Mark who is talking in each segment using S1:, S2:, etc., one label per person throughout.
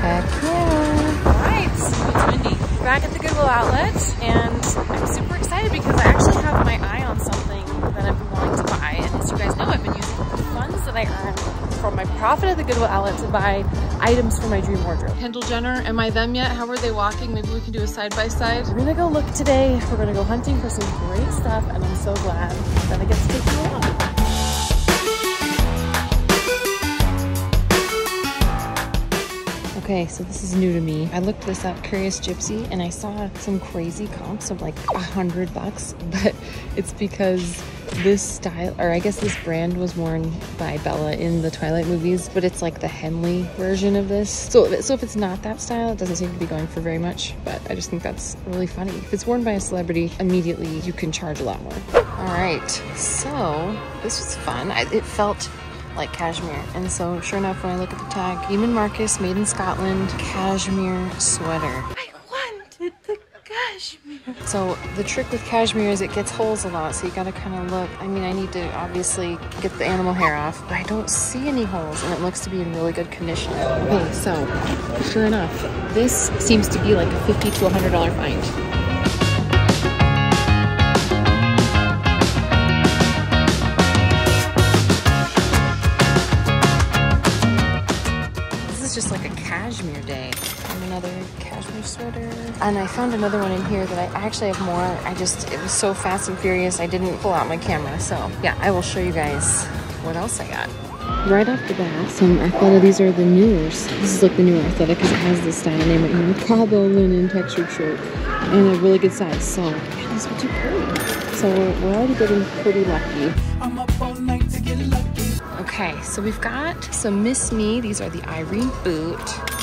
S1: Heck yeah.
S2: All right, it's windy. Back at the Goodwill outlet and I'm super excited because I actually have my eye on something that I've been wanting to buy. And as you guys know, I've been using the funds that I earn from my profit at the Goodwill outlet to buy items for my dream wardrobe. Kendall Jenner, am I them yet? How are they walking? Maybe we can do a side by side. We're gonna go look today. We're gonna go hunting for some great stuff and I'm so glad that I get to take you along. Okay, so this is new to me. I looked this up, Curious Gypsy, and I saw some crazy comps of like a hundred bucks, but it's because this style, or I guess this brand was worn by Bella in the Twilight movies, but it's like the Henley version of this. So, so if it's not that style, it doesn't seem to be going for very much, but I just think that's really funny. If it's worn by a celebrity, immediately you can charge a lot more. All right, so this was fun. I, it felt like cashmere. And so sure enough, when I look at the tag, Neiman Marcus, made in Scotland, cashmere sweater. I wanted the cashmere. So the trick with cashmere is it gets holes a lot, so you gotta kind of look. I mean, I need to obviously get the animal hair off, but I don't see any holes, and it looks to be in really good condition. Okay, so sure enough, this seems to be like a 50 to $100 find. Cashmere day. And another cashmere sweater. And I found another one in here that I actually have more. I just, it was so fast and furious, I didn't pull out my camera. So yeah, I will show you guys what else I got. Right off the bat, some Athleta, these are the newers. This is like the newer Athleta because it has the style name right here. Cabo linen textured shirt and a really good size. So yeah, these are too pretty. So we're, we're already getting pretty lucky. Okay, so we've got some Miss Me. These are the Irene boot,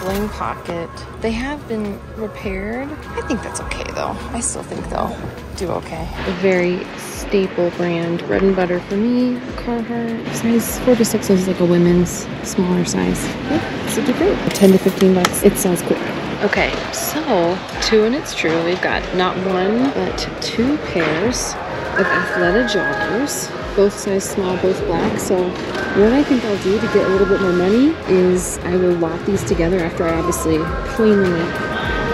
S2: sling pocket. They have been repaired. I think that's okay though. I still think they'll do okay. A very staple brand, bread and butter for me, Carhartt. Size four to six is like a women's smaller size. Yeah, so do great. 10 to 15 bucks. It sells quick. Okay, so two and it's true. We've got not one, but two pairs of Athleta joggers both size small, both black. So what I think I'll do to get a little bit more money is I will lot these together after I obviously clean them up.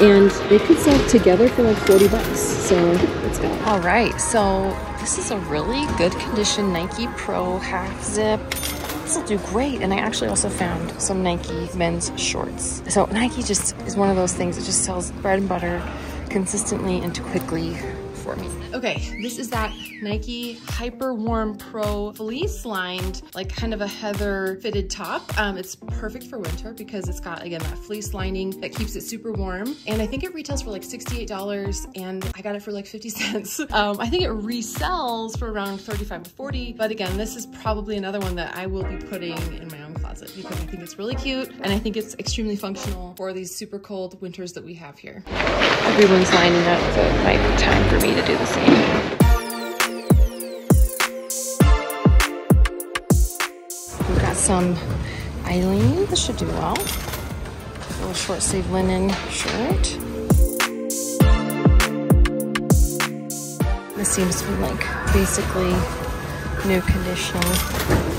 S2: And they could sell together for like 40 bucks. So let's go. All right, so this is a really good condition Nike Pro half zip. This will do great. And I actually also found some Nike men's shorts. So Nike just is one of those things that just sells bread and butter consistently and quickly me. Okay, this is that Nike Hyper Warm Pro fleece lined, like kind of a heather fitted top. Um, it's perfect for winter because it's got, again, that fleece lining that keeps it super warm. And I think it retails for like $68 and I got it for like 50 cents. Um, I think it resells for around 35 to 40. But again, this is probably another one that I will be putting in my own closet because I think it's really cute and I think it's extremely functional for these super cold winters that we have here. Everyone's lining up, so it might be time for me to do the same. We've got some Eileen. This should do well. A little short sleeve linen shirt. This seems to be like basically new condition.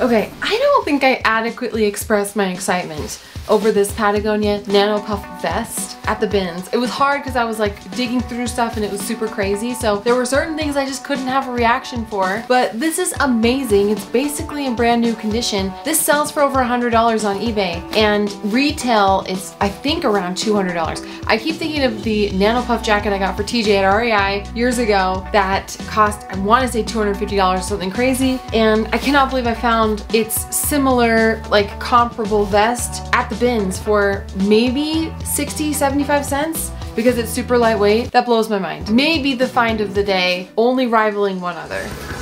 S2: Okay, I don't think I adequately expressed my excitement over this Patagonia Nano Puff vest at the bins. It was hard because I was like digging through stuff and it was super crazy. So there were certain things I just couldn't have a reaction for. But this is amazing. It's basically in brand new condition. This sells for over $100 on eBay and retail is I think around $200. I keep thinking of the Nano Puff jacket I got for TJ at REI years ago that cost, I want to say $250 something crazy. And I cannot believe I found its similar like comparable vest at the bins for maybe 60, 75 cents because it's super lightweight. That blows my mind. Maybe the find of the day, only rivaling one other.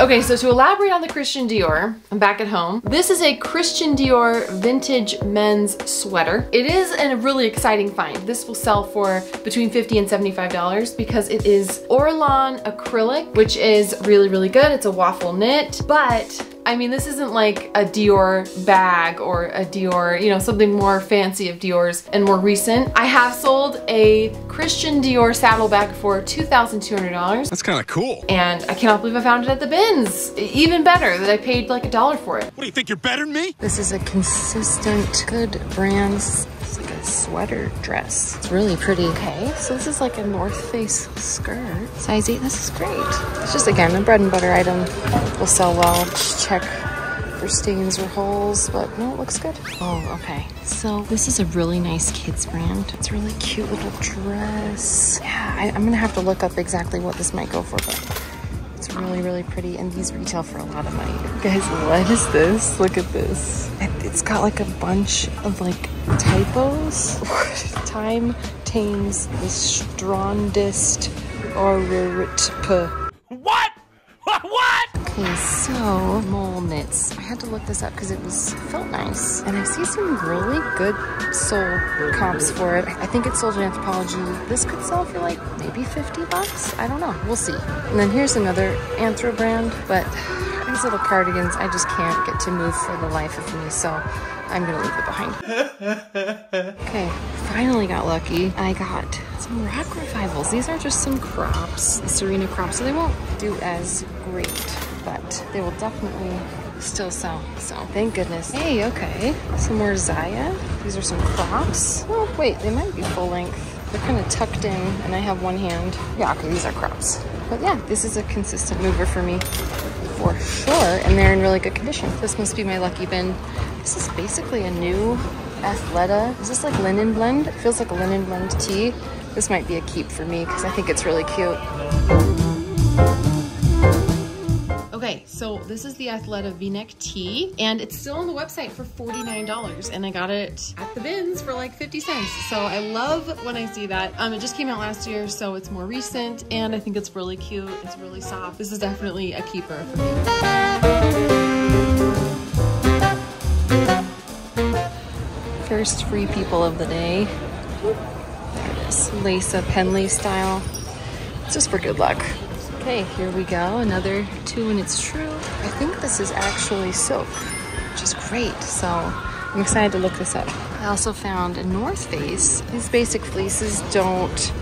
S2: Okay, so to elaborate on the Christian Dior, I'm back at home. This is a Christian Dior vintage men's sweater. It is a really exciting find. This will sell for between 50 and $75 because it is Orlon acrylic, which is really, really good. It's a waffle knit, but I mean, this isn't like a Dior bag or a Dior, you know, something more fancy of Dior's and more recent. I have sold a Christian Dior saddlebag for $2,200.
S1: That's kind of cool.
S2: And I cannot believe I found it at the bins. Even better that I paid like a dollar for it.
S1: What do you think, you're better than me?
S2: This is a consistent, good brands sweater dress. It's really pretty. Okay, so this is like a North Face skirt. Size 8, this is great. It's just, again, a bread and butter item. Will sell well. Just check for stains or holes, but no, it looks good. Oh, okay. So this is a really nice kids brand. It's a really cute little dress. Yeah, I, I'm gonna have to look up exactly what this might go for, but really, really pretty, and these retail for a lot of money. Guys, what is this? Look at this. It's got like a bunch of like typos. Time tames the strongest or
S1: What?
S2: Okay, so mole knits. I had to look this up because it was felt nice. And I see some really good sold comps for it. I think it's sold in Anthropologie. This could sell for like maybe 50 bucks. I don't know. We'll see. And then here's another Anthro brand, but these little cardigans, I just can't get to move for the life of me. So I'm gonna leave it behind. okay, finally got lucky. I got some rock revivals. These are just some crops, Serena crops, so they won't do as great, but they will definitely still sell. So thank goodness. Hey, okay, some more Zaya. These are some crops. Oh, wait, they might be full length. They're kind of tucked in and I have one hand. Yeah, okay, these are crops. But yeah, this is a consistent mover for me for sure. And they're in really good condition. This must be my lucky bin. This is basically a new Athleta. Is this like linen blend? It feels like a linen blend tee. This might be a keep for me because I think it's really cute. Okay, so this is the Athleta V-neck tee, and it's still on the website for $49, and I got it at the bins for like 50 cents. So I love when I see that. Um, it just came out last year, so it's more recent, and I think it's really cute. It's really soft. This is definitely a keeper for me. first free people of the day. There it is, Lisa Penley style. It's just for good luck. Okay, here we go. Another two and it's true. I think this is actually silk, which is great. So I'm excited to look this up. I also found a North Face. These basic fleeces don't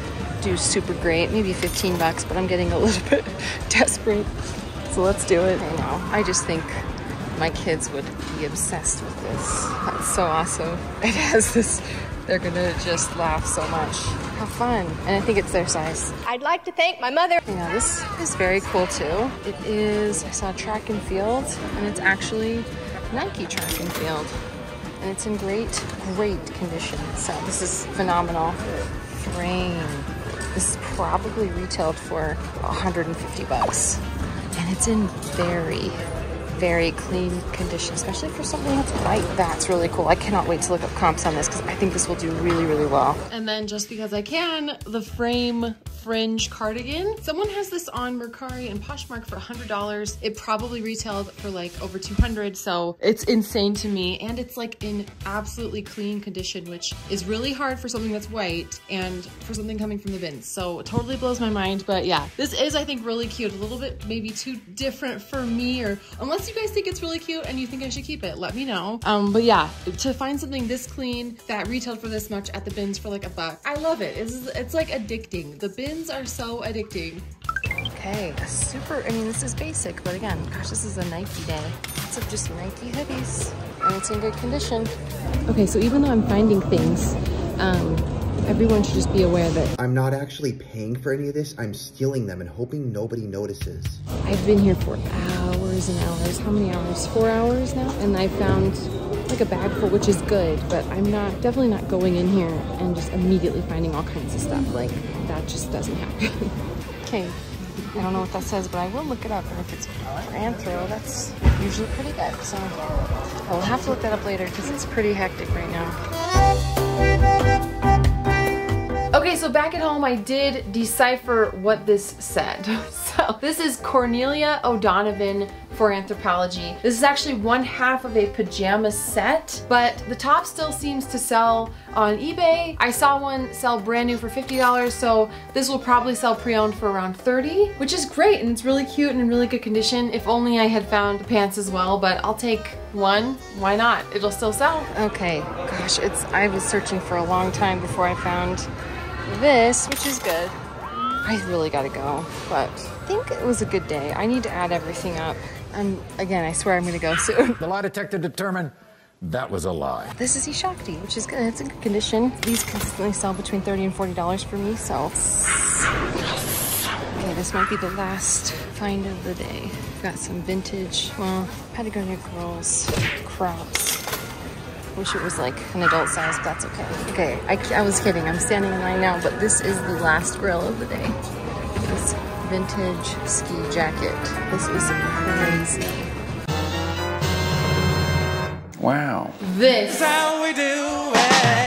S2: do super great, maybe 15 bucks, but I'm getting a little bit desperate. So let's do it. I know. I just think my kids would be obsessed with this. That's so awesome. It has this, they're gonna just laugh so much. How fun. And I think it's their size.
S3: I'd like to thank my mother.
S2: Yeah, this is very cool too. It is, I saw track and field, and it's actually Nike track and field. And it's in great, great condition. So this is phenomenal. Frame. This is probably retailed for 150 bucks. And it's in very, very clean condition, especially for something that's white. That's really cool. I cannot wait to look up comps on this because I think this will do really, really well. And then just because I can, the frame fringe cardigan. Someone has this on Mercari and Poshmark for $100. It probably retailed for like over 200 so it's insane to me. And it's like in absolutely clean condition, which is really hard for something that's white and for something coming from the bins. So it totally blows my mind. But yeah, this is, I think, really cute. A little bit maybe too different for me or unless you guys think it's really cute and you think I should keep it, let me know. Um, but yeah, to find something this clean that retailed for this much at the bins for like a buck, I love it. It's, it's like addicting. The bins Pins are so addicting. Okay, a super, I mean, this is basic, but again, gosh, this is a Nike day. It's of just Nike hoodies, and it's in good condition. Okay, so even though I'm finding things, um, everyone should just be aware that
S4: I'm not actually paying for any of this. I'm stealing them and hoping nobody notices.
S2: I've been here for hours and hours. How many hours? Four hours now? And I found like a bag full, which is good, but I'm not definitely not going in here and just immediately finding all kinds of stuff. Like that just doesn't happen. okay, I don't know what that says, but I will look it up. And if it's for Anthro, that's usually pretty good. So I will have to look that up later because it's pretty hectic right now. Okay, so back at home, I did decipher what this said. So this is Cornelia O'Donovan for Anthropologie. This is actually one half of a pajama set, but the top still seems to sell on eBay. I saw one sell brand new for $50, so this will probably sell pre-owned for around 30, which is great and it's really cute and in really good condition. If only I had found the pants as well, but I'll take one. Why not? It'll still sell. Okay, gosh, it's I was searching for a long time before I found this, which is good. I really gotta go, but I think it was a good day. I need to add everything up. And again, I swear I'm gonna go soon.
S3: The lie detector determined that was a lie.
S2: This is eShakti, which is good. It's in good condition. These consistently sell between 30 and $40 for me, so. Okay, this might be the last find of the day. Got some vintage, well, Patagonia Girls crops. Wish it was like an adult size, but that's okay. Okay, I, I was kidding. I'm standing in line now, but this is the last grill of the day. This vintage ski jacket. This is crazy.
S3: Wow.
S2: This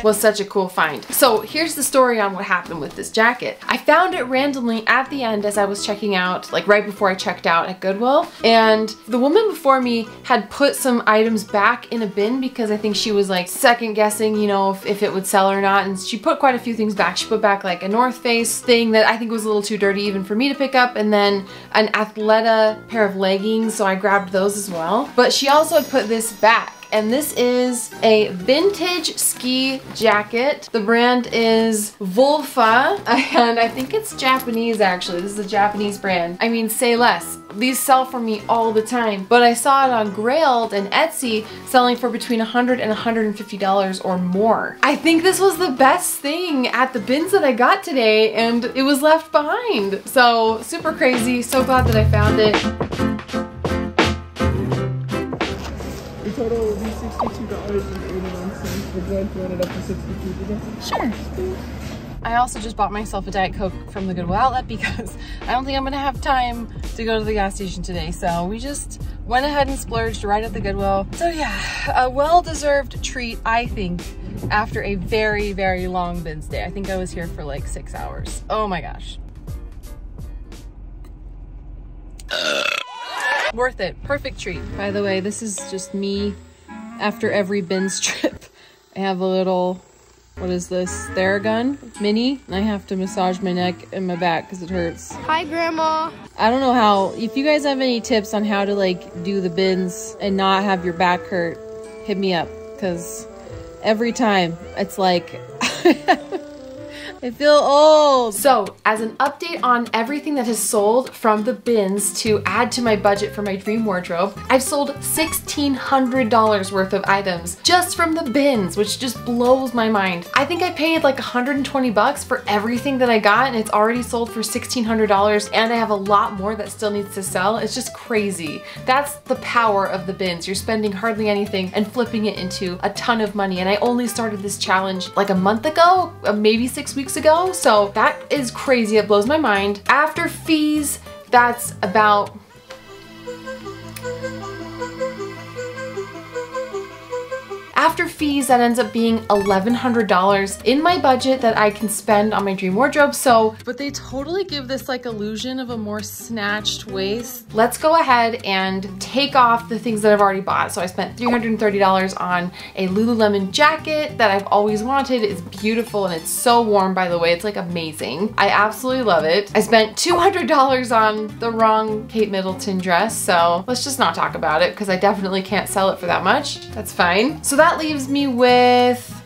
S2: was such a cool find. So here's the story on what happened with this jacket. I found it randomly at the end as I was checking out, like right before I checked out at Goodwill. And the woman before me had put some items back in a bin because I think she was like second guessing, you know, if, if it would sell or not. And she put quite a few things back. She put back like a North Face thing that I think was a little too dirty even for me to pick up. And then an Athleta pair of leggings. So I grabbed those as well. But she also had put this back and this is a vintage ski jacket. The brand is Volfa, and I think it's Japanese actually. This is a Japanese brand. I mean, say less. These sell for me all the time, but I saw it on Grailed and Etsy selling for between 100 and $150 or more. I think this was the best thing at the bins that I got today, and it was left behind. So super crazy, so glad that I found it.
S5: Total will be sixty-two dollars and eighty-one cents. Would you like to it up to sixty-two today?
S2: Sure. I also just bought myself a Diet Coke from the Goodwill outlet because I don't think I'm gonna have time to go to the gas station today. So we just went ahead and splurged right at the Goodwill. So yeah, a well-deserved treat, I think, after a very, very long bins day. I think I was here for like six hours. Oh my gosh. Worth it. Perfect treat. By the way, this is just me after every bins trip. I have a little, what is this, Theragun mini. And I have to massage my neck and my back because it hurts.
S6: Hi, Grandma.
S2: I don't know how, if you guys have any tips on how to like do the bins and not have your back hurt, hit me up because every time it's like, I feel old. So, as an update on everything that has sold from the bins to add to my budget for my dream wardrobe, I've sold $1,600 worth of items just from the bins, which just blows my mind. I think I paid like 120 bucks for everything that I got and it's already sold for $1,600 and I have a lot more that still needs to sell. It's just crazy. That's the power of the bins. You're spending hardly anything and flipping it into a ton of money. And I only started this challenge like a month ago, uh, maybe six weeks ago. So that is crazy. It blows my mind. After fees, that's about After fees, that ends up being $1,100 in my budget that I can spend on my dream wardrobe. So, but they totally give this like illusion of a more snatched waist. Let's go ahead and take off the things that I've already bought. So I spent $330 on a Lululemon jacket that I've always wanted. It's beautiful and it's so warm, by the way. It's like amazing. I absolutely love it. I spent $200 on the wrong Kate Middleton dress. So let's just not talk about it because I definitely can't sell it for that much. That's fine. So that leaves me with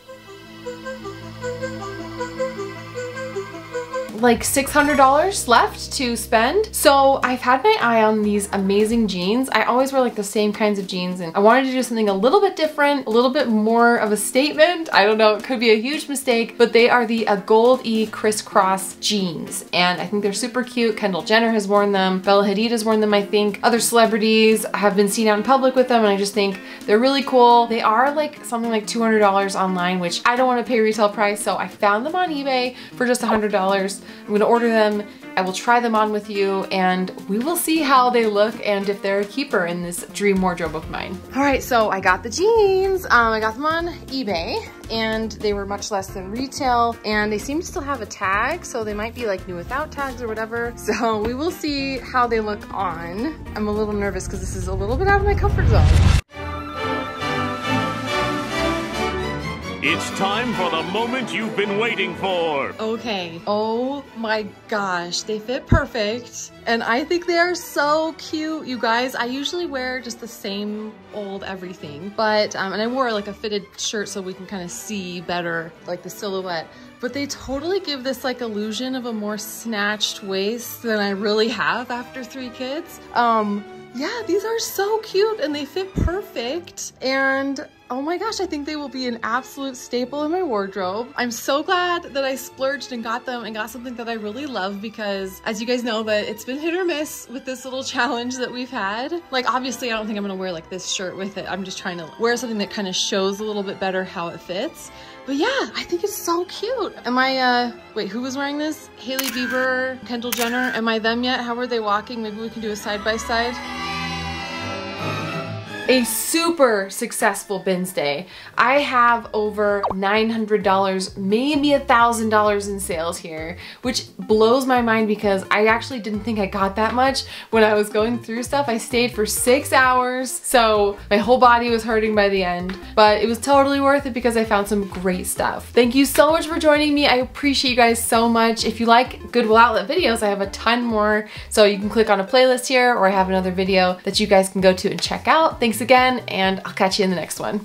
S2: like $600 left to spend. So I've had my eye on these amazing jeans. I always wear like the same kinds of jeans and I wanted to do something a little bit different, a little bit more of a statement. I don't know, it could be a huge mistake, but they are the uh, Gold E crisscross jeans. And I think they're super cute. Kendall Jenner has worn them. Bella Hadid has worn them, I think. Other celebrities have been seen out in public with them and I just think they're really cool. They are like something like $200 online, which I don't want to pay retail price. So I found them on eBay for just $100 I'm gonna order them. I will try them on with you and we will see how they look and if they're a keeper in this dream wardrobe of mine. All right, so I got the jeans. Um, I got them on eBay and they were much less than retail and they seem to still have a tag so they might be like new without tags or whatever so we will see how they look on i'm a little nervous because this is a little bit out of my comfort zone
S6: It's time for the moment you've been waiting for.
S2: Okay. Oh my gosh, they fit perfect. And I think they are so cute. You guys, I usually wear just the same old everything. But, um, and I wore like a fitted shirt so we can kind of see better like the silhouette. But they totally give this like illusion of a more snatched waist than I really have after three kids. Um, yeah, these are so cute and they fit perfect. And oh my gosh, I think they will be an absolute staple in my wardrobe. I'm so glad that I splurged and got them and got something that I really love because as you guys know that it's been hit or miss with this little challenge that we've had. Like obviously I don't think I'm gonna wear like this shirt with it. I'm just trying to wear something that kind of shows a little bit better how it fits. But yeah, I think it's so cute. Am I, uh, wait, who was wearing this? Hailey Bieber, Kendall Jenner. Am I them yet? How are they walking? Maybe we can do a side by side a super successful bins day. I have over $900, maybe $1,000 in sales here, which blows my mind because I actually didn't think I got that much when I was going through stuff. I stayed for six hours, so my whole body was hurting by the end, but it was totally worth it because I found some great stuff. Thank you so much for joining me. I appreciate you guys so much. If you like Goodwill Outlet videos, I have a ton more, so you can click on a playlist here or I have another video that you guys can go to and check out. Thanks Thanks again, and I'll catch you in the next one.